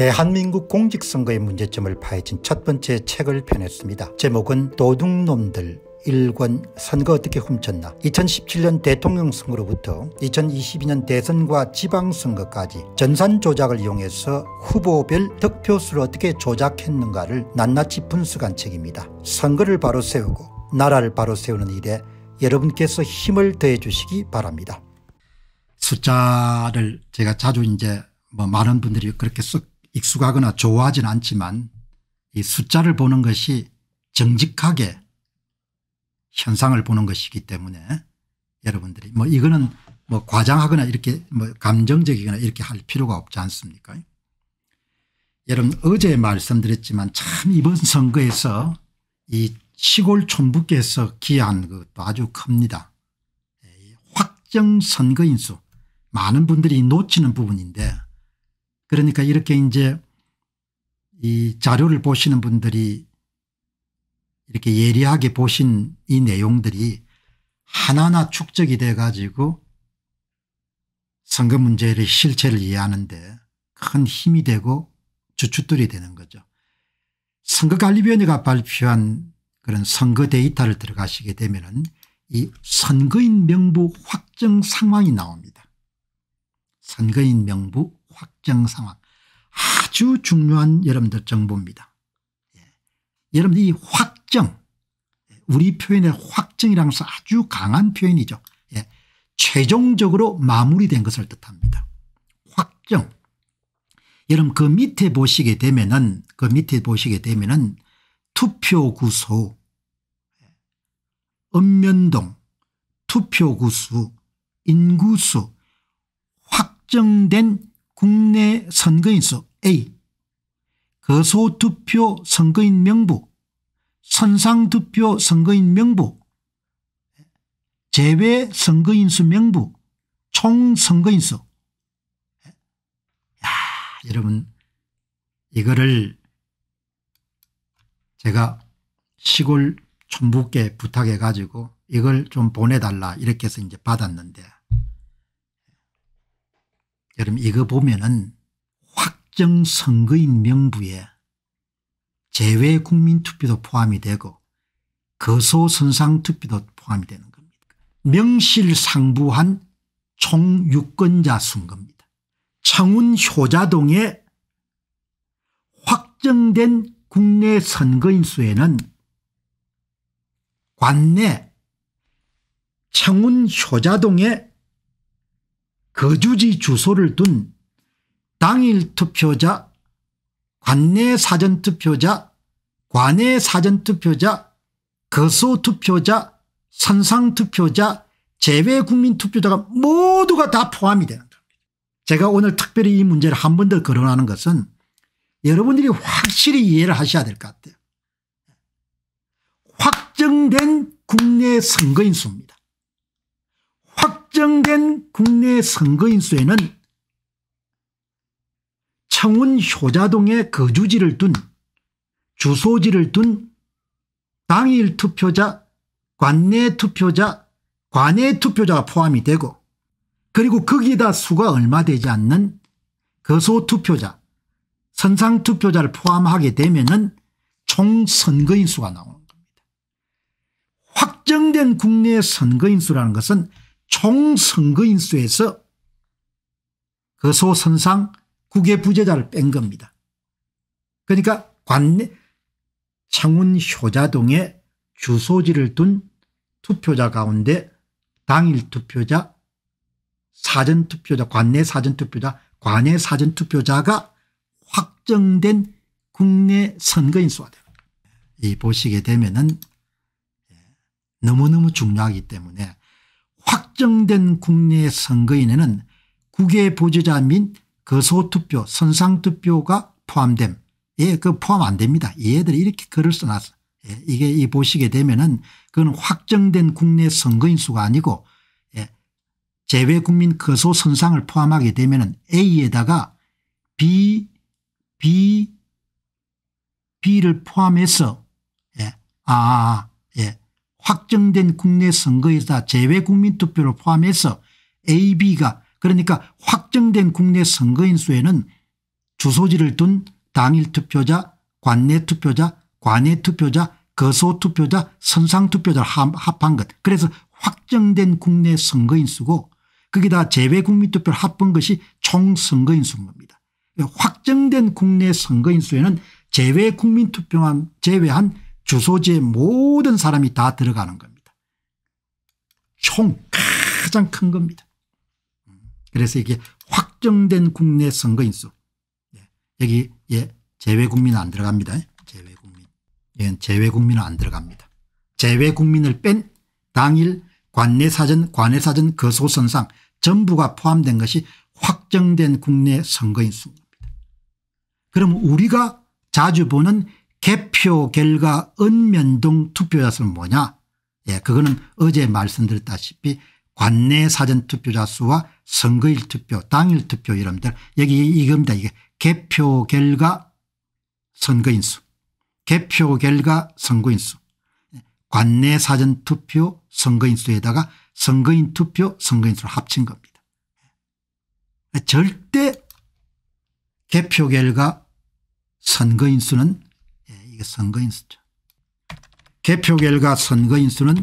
대한민국 공직선거의 문제점을 파헤친 첫 번째 책을 펴냈습니다. 제목은 도둑놈들 1권 선거 어떻게 훔쳤나 2017년 대통령 선거로부터 2022년 대선과 지방선거까지 전산 조작을 이용해서 후보별 득표수를 어떻게 조작했는가를 낱낱이 분석한 책입니다. 선거를 바로 세우고 나라를 바로 세우는 일에 여러분께서 힘을 더해 주시기 바랍니다. 숫자를 제가 자주 이제 뭐 많은 분들이 그렇게 썩 익숙하거나 좋아하진 않지만 이 숫자를 보는 것이 정직하게 현상을 보는 것이기 때문에 여러분들이 뭐 이거는 뭐 과장하거나 이렇게 뭐 감정적이거나 이렇게 할 필요가 없지 않습니까 여러분 어제 말씀드렸지만 참 이번 선거에서 이 시골 촌북에서 기여한 것도 아주 큽니다. 확정 선거인수 많은 분들이 놓치는 부분인데 그러니까 이렇게 이제 이 자료를 보시는 분들이 이렇게 예리하게 보신 이 내용들이 하나하나 축적이 돼 가지고 선거 문제의 실체를 이해하는데 큰 힘이 되고 주춧돌이 되는 거죠. 선거관리위원회가 발표한 그런 선거 데이터를 들어가시게 되면 이 선거인 명부 확정 상황이 나옵니다. 선거인 명부 확정 상황 아주 중요한 여러분들 정보입니다. 예. 여러분들 이 확정 우리 표현의 확정이라는 것은 아주 강한 표현이죠. 예. 최종적으로 마무리된 것을 뜻합니다. 확정 여러분 그 밑에 보시게 되면은 그 밑에 보시게 되면은 투표구소 읍면동 투표구수 인구수 확정된 국내 선거인수 A 거소투표 선거인 명부 선상투표 선거인 명부 제외 선거인수 명부 총 선거인수. 야, 여러분 이거를 제가 시골 촌북계 부탁해 가지고 이걸 좀 보내달라 이렇게 해서 이제 받았는데 여러분 이거 보면은 확정 선거인 명부에 제외 국민투표도 포함이 되고 거소선상투표도 포함이 되는 겁니다. 명실상부한 총유권자 선거입니다. 청운 효자동에 확정된 국내 선거인 수에는 관내 청운 효자동에 거주지 주소를 둔 당일 투표자 관내 사전투표자 관내 사전투표자 거소투표자 선상투표자 제외국민투표자가 모두가 다 포함이 되는 겁니다. 제가 오늘 특별히 이 문제를 한 번 더 거론하는 것은 여러분들이 확실히 이해를 하셔야 될 것 같아요. 확정된 국내 선거인 수입니다. 확정된 국내 선거인 수에는 청운 효자동에 거주지를 둔 주소지를 둔 당일 투표자 관내 투표자 관내 투표자가 포함이 되고 그리고 거기에다 수가 얼마 되지 않는 거소 투표자 선상 투표자를 포함하게 되면 총 선거인 수가 나오는 겁니다. 확정된 국내 선거인 수라는 것은 총 선거인 수에서 거소 선상 국외 부재자를 뺀 겁니다. 그러니까 관내 창원 효자동에 주소지를 둔 투표자 가운데 당일 투표자 사전 투표자 관내 사전 투표자 관내 사전 투표자가 확정된 국내 선거인 수가 됩니다. 이 보시게 되면은 너무너무 중요하기 때문에 확정된 국내 선거인에는 국외 보조자 및 거소투표 선상투표가 포함됨 예, 그 포함 안 됩니다. 얘들이 이렇게 글을 써놨어. 예, 이게 이 보시게 되면은 그건 확정된 국내 선거인 수가 아니고 예, 제외국민 거소 선상을 포함하게 되면은 A에다가 B, B, B를 포함해서 예, 아, 아, 예, 확정된 국내 선거에다 제외국민 투표를 포함해서 A, B가 그러니까 확정된 국내 선거인 수에는 주소지를 둔 당일 투표자 관내 투표자 관내 투표자 거소 투표자 선상 투표자를 합한 것 그래서 확정된 국내 선거인 수고 거기다 제외 국민투표를 합한 것이 총 선거인 수인 겁니다. 확정된 국내 선거인 수에는 제외 국민투표만 제외한 주소지의 모든 사람이 다 들어가는 겁니다. 총 가장 큰 겁니다. 그래서 이게 확정된 국내 선거인 수 예, 여기 예, 제외 국민은 안 들어갑니다. 제외 국민. 예, 제외 국민은 안 들어갑니다. 제외 국민을 뺀 당일 관내사전 관내사전 거소선상 전부가 포함된 것이 확정된 국내 선거인 수입니다. 그럼 우리가 자주 보는 개표 결과 은면동 투표자 수는 뭐냐 예, 그거는 어제 말씀드렸다시피 관내 사전 투표자 수와 선거일 투표 당일 투표 이름들 여기 이겁니다. 이게 개표 결과 선거인 수 개표 결과 선거인 수 관내 사전 투표 선거인 수에다가 선거인 투표 선거인 수를 합친 겁니다. 절대 개표 결과 선거인 수는 예, 이게 선거인 수죠. 개표 결과 선거인 수는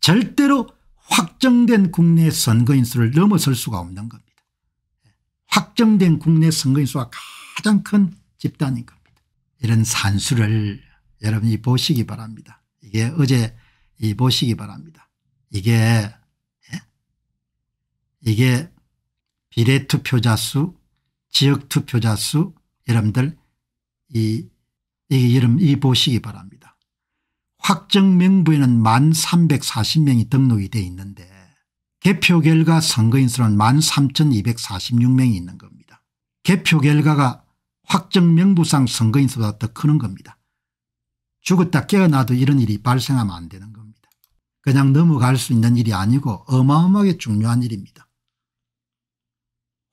절대로 확정된 국내 선거인 수를 넘어설 수가 없는 겁니다. 확정된 국내 선거인 수가 가장 큰 집단인 겁니다. 이런 산수를 여러분이 보시기 바랍니다. 이게 어제 이 보시기 바랍니다. 이게 예? 이게 비례투표자 수 지역투표자 수 여러분들 이, 이 여러분 이 보시기 바랍니다. 확정 명부에는 1340명이 등록이 되어 있는데 개표 결과 선거인 수는 13,246명이 있는 겁니다. 개표 결과가 확정 명부상 선거인 수보다 더 크는 겁니다. 죽었다 깨어나도 이런 일이 발생하면 안 되는 겁니다. 그냥 넘어갈 수 있는 일이 아니고 어마어마하게 중요한 일입니다.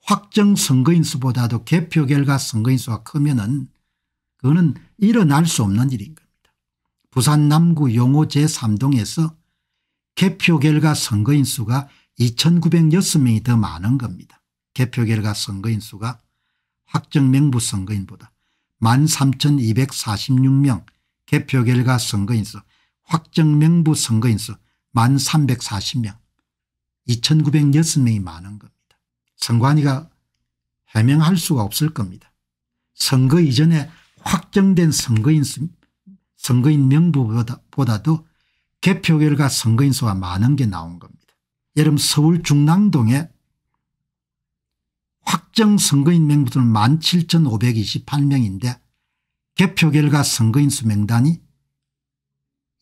확정 선거인 수보다도 개표 결과 선거인 수가 크면 그거는 일어날 수 없는 일인 겁니다. 부산 남구 용호 제3동에서 개표 결과 선거인 수가 2906명이 더 많은 겁니다. 개표 결과 선거인 수가 확정 명부 선거인보다 13,246명 개표 결과 선거인 수 확정 명부 선거인 수 1340명 2906명이 많은 겁니다. 선관위가 해명할 수가 없을 겁니다. 선거 이전에 확정된 선거인 수, 선거인 명부보다도 개표 결과 선거인 수가 많은 게 나온 겁니다. 여러분 서울 중랑동에 확정 선거인 명부는 17,528명인데 개표 결과 선거인 수 명단이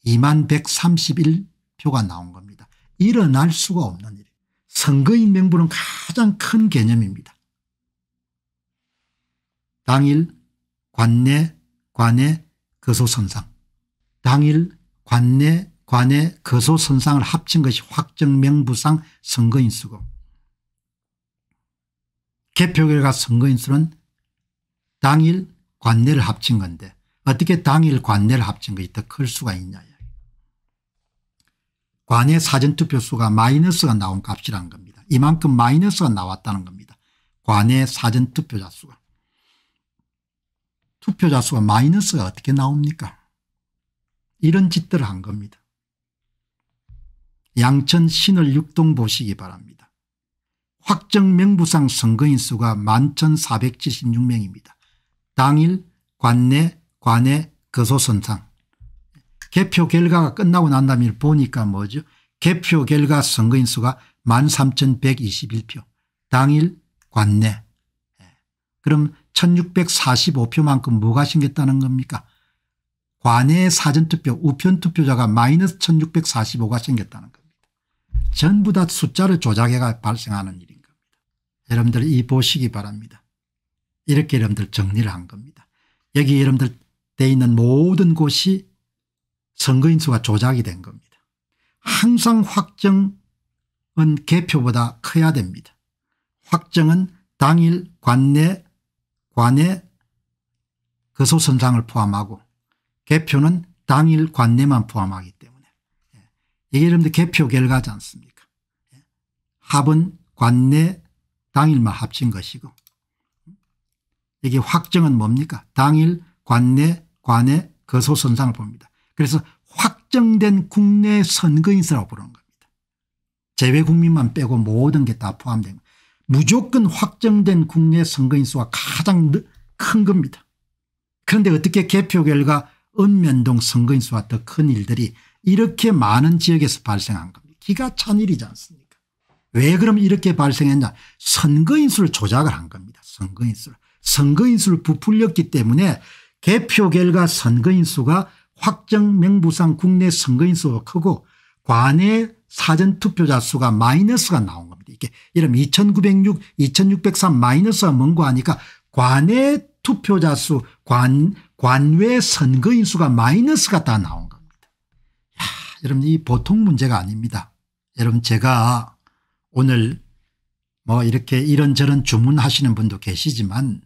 2만 131표가 나온 겁니다. 일어날 수가 없는 일. 선거인 명부는 가장 큰 개념입니다. 당일 관내 관내 거소선상 당일 관내 관내 거소선상을 합친 것이 확정명부상 선거인수고 개표결과 선거인수는 당일 관내를 합친 건데 어떻게 당일 관내를 합친 것이 더 클 수가 있냐. 관내 사전투표 수가 마이너스가 나온 값이라는 겁니다. 이만큼 마이너스가 나왔다는 겁니다. 관내 사전투표자 수가. 투표자 수가 마이너스가 어떻게 나옵니까 이런 짓들을 한 겁니다. 양천 신월 육동 보시기 바랍니다. 확정 명부상 선거인 수가 11,476명입니다. 당일 관내 관내 거소선상 개표 결과가 끝나고 난 다음에 보니까 뭐죠 개표 결과 선거인 수가 13,121표 당일 관내 예. 그럼 1645표만큼 뭐가 생겼다는 겁니까 관내 사전투표 우편투표자가 마이너스 1645가 생겼다는 겁니다. 전부 다 숫자를 조작해가 발생하는 일인 겁니다. 여러분들 이 보시기 바랍니다. 이렇게 여러분들 정리를 한 겁니다. 여기 여러분들 돼 있는 모든 곳이 선거인 수가 조작이 된 겁니다. 항상 확정은 개표보다 커야 됩니다. 확정은 당일 관내 관내 거소선상을 포함하고 개표는 당일 관내만 포함하기 때문에 예. 이게 여러분들 개표 결과지 않습니까 예. 합은 관내 당일만 합친 것이고 여기 확정은 뭡니까 당일 관내 관내 거소선상을 봅니다. 그래서 확정된 국내 선거인수라고 부르는 겁니다. 제외 국민만 빼고 모든 게 다 포함된. 무조건 확정된 국내 선거인 수가 가장 큰 겁니다. 그런데 어떻게 개표 결과 읍면동 선거인 수와 더 큰 일들이 이렇게 많은 지역에서 발생한 겁니다. 기가 찬 일이지 않습니까 왜 그럼 이렇게 발생했냐 선거인 수를 조작을 한 겁니다. 선거인 수를. 선거인 수를 부풀렸기 때문에 개표 결과 선거인 수가 확정 명부상 국내 선거인 수가 크고 관내 사전투표자 수가 마이너스가 나온 겁니다. 이게 이러면 2906 2603 마이너스가 뭔고 하니까 관내 투표자 수 관, 관외 선거인 수가 마이너스가 다 나온 겁니다. 야, 여러분 이 보통 문제가 아닙니다. 여러분 제가 오늘 뭐 이렇게 이런저런 주문하시는 분도 계시지만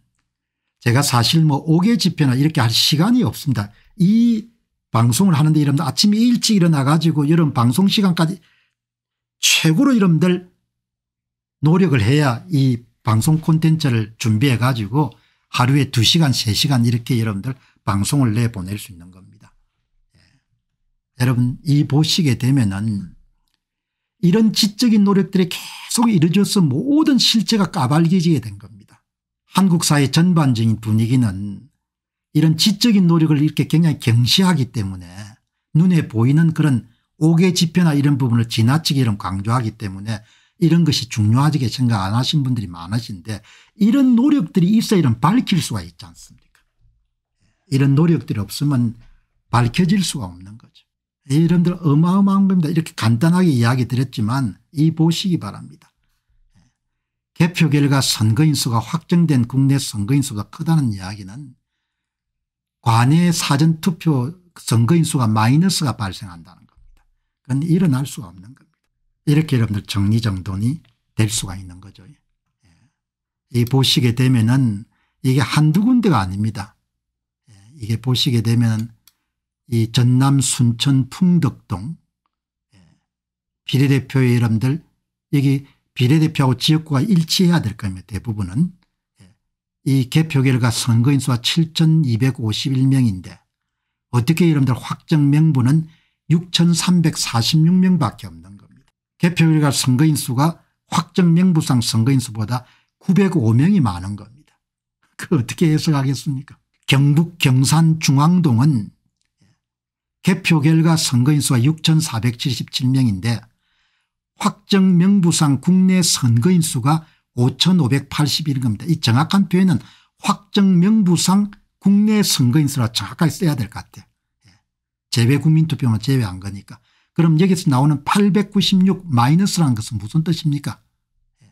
제가 사실 뭐 5개 집회나 이렇게 할 시간이 없습니다. 이 방송을 하는데 여러분들 아침에 일찍 일어나 가지고 여러분 방송 시간까지 최고로 여러분들 노력을 해야 이 방송 콘텐츠를 준비해 가지고 하루에 2시간 3시간 이렇게 여러분들 방송을 내보낼 수 있는 겁니다. 예. 여러분 이 보시게 되면은 이런 지적인 노력들이 계속 이루어져서 모든 실체가 까발려지게 된 겁니다. 한국 사회 전반적인 분위기는 이런 지적인 노력을 이렇게 굉장히 경시하기 때문에 눈에 보이는 그런 옥의 지표나 이런 부분을 지나치게 이런 강조하기 때문에 이런 것이 중요하게 생각 안 하신 분들이 많으신데 이런 노력들이 있어야 이런 밝힐 수가 있지 않습니까 이런 노력들이 없으면 밝혀질 수가 없는 거죠. 여러분들 어마어마한 겁니다. 이렇게 간단하게 이야기 드렸지만 이 보시기 바랍니다. 개표 결과 선거인수가 확정된 국내 선거인수가 크다는 이야기는 관내 사전투표 선거인수가 마이너스가 발생한다는. 그건 일어날 수가 없는 겁니다. 이렇게 여러분들 정리정돈이 될 수가 있는 거죠. 예. 이 보시게 되면은 이게 한두 군데가 아닙니다. 예. 이게 보시게 되면 이 전남 순천 풍덕동 예. 비례대표의 여러분들 여기 비례대표하고 지역구가 일치해야 될 겁니다. 대부분은. 이 개표 결과 선거인 수가 7251명인데 어떻게 여러분들 확정 명부는 6346명 밖에 없는 겁니다. 개표 결과 선거인 수가 확정 명부상 선거인 수보다 905명이 많은 겁니다. 그 어떻게 해석하겠습니까 경북 경산 중앙동은 개표 결과 선거인 수가 6477명인데 확정 명부상 국내 선거인 수가 5581인 겁니다. 이 정확한 표현은 확정 명부상 국내 선거인 수라 정확하게 써야 될 것 같아요. 예. 제외 국민투표만 제외 한 거니까. 그럼 여기서 나오는 896 마이너스라는 것은 무슨 뜻입니까 예.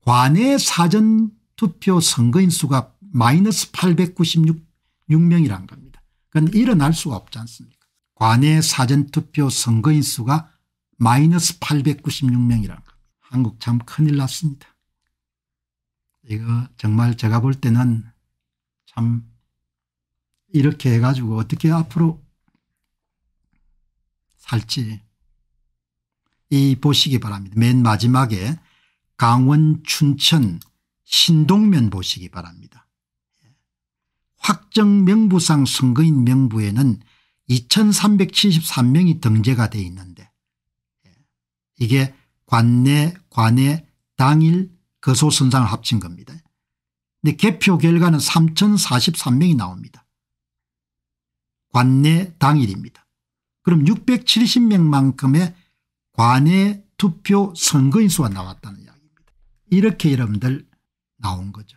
관내 사전투표 선거인 수가 마이너스 896명이란 겁니다. 그건 일어날 수가 없지 않습니까 관내 사전투표 선거인 수가 마이너스 896명이란 겁니다. 한국 참 큰일 났습니다. 이거 정말 제가 볼 때는 참 이렇게 해가지고 어떻게 앞으로 살지 이 보시기 바랍니다. 맨 마지막에 강원 춘천 신동면 보시기 바랍니다. 확정 명부상 선거인 명부에는 2373명이 등재가 돼 있는데 이게 관내 관내 당일 거소선상을 합친 겁니다. 근데 개표 결과는 3043명이 나옵니다. 관내 당일입니다. 그럼 670명만큼의 관내 투표 선거인 수가 나왔다는 이야기입니다. 이렇게 여러분들 나온 거죠.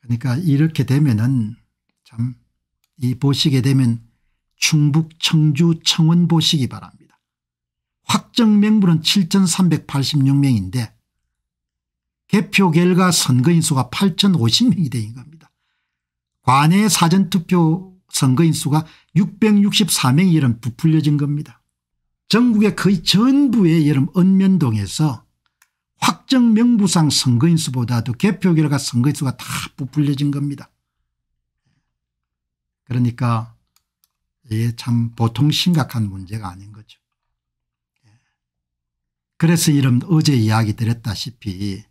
그러니까 이렇게 되면은 참 이 보시게 되면 충북 청주 청원 보시기 바랍니다. 확정 명부는 7386명인데 개표 결과 선거인 수가 8050명이 된 겁니다. 관내 사전투표 선거인 수가 664명이 이런 부풀려진 겁니다. 전국의 거의 전부의 여름 언면동에서 확정 명부상 선거인 수보다도 개표 결과 선거인 수가 다 부풀려진 겁니다. 그러니까 이게 참 보통 심각한 문제가 아닌 거죠. 그래서 이런 어제 이야기 드렸다시피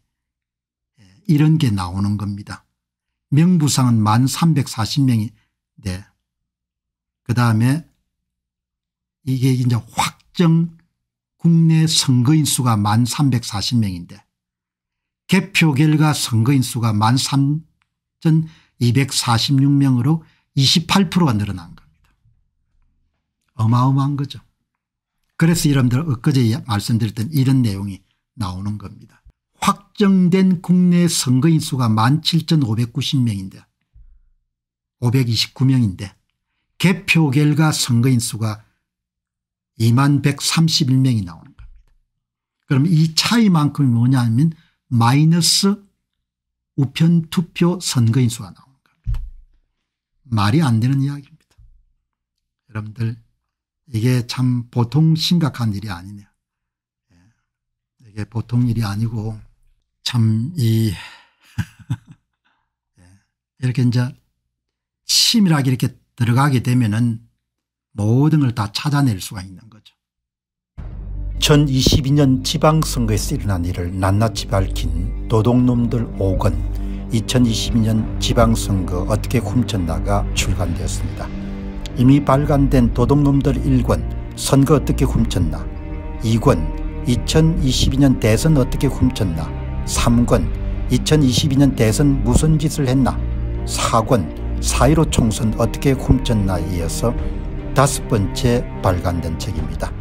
이런 게 나오는 겁니다. 명부상은 만 340명인 데 그다음에 이게 이제 확정 국내 선거인 수가 만 340명인데 개표 결과 선거인 수가 만 3,246명으로 28%가 늘어난 겁니다. 어마어마한 거죠. 그래서 여러분들 엊그제 말씀드렸던 이런 내용이 나오는 겁니다. 확정된 국내 선거인 수가 17,590명인데 529명인데 개표 결과 선거인 수가 2만 131명이 나오는 겁니다. 그럼 이 차이만큼이 뭐냐면 마이너스 우편 투표 선거인 수가 나오는 겁니다. 말이 안 되는 이야기입니다. 여러분들 이게 참 보통 심각한 일이 아니네요. 예. 이게 보통 일이 아니고 참이 예. 이렇게 이제 치밀하게 이렇게 들어가게 되면은 모든 걸 다 찾아낼 수가 있는 거죠. 2022년 지방선거에서 일어난 일을 낱낱이 밝힌 도둑놈들 5권 2022년 지방선거 어떻게 훔쳤나가 출간되었습니다. 이미 발간된 도둑놈들 1권 선거 어떻게 훔쳤나 2권 2022년 대선 어떻게 훔쳤나 3권 2022년 대선 무슨 짓을 했나 4권 4.15 총선 어떻게 훔쳤나에 이어서 다섯 번째 발간된 책입니다.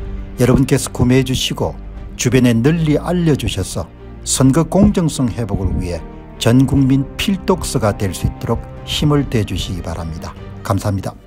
여러분께서 구매해 주시고 주변에 널리 알려주셔서 선거 공정성 회복을 위해 전국민 필독서가 될 수 있도록 힘을 대주시기 바랍니다. 감사합니다.